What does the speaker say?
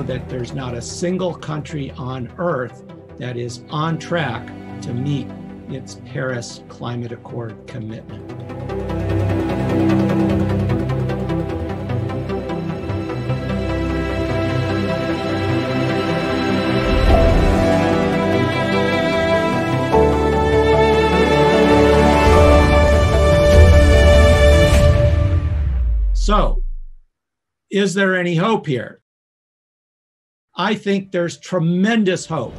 that there's not a single country on earth that is on track to meet its Paris Climate Accord commitment. So, is there any hope here? I think there's tremendous hope.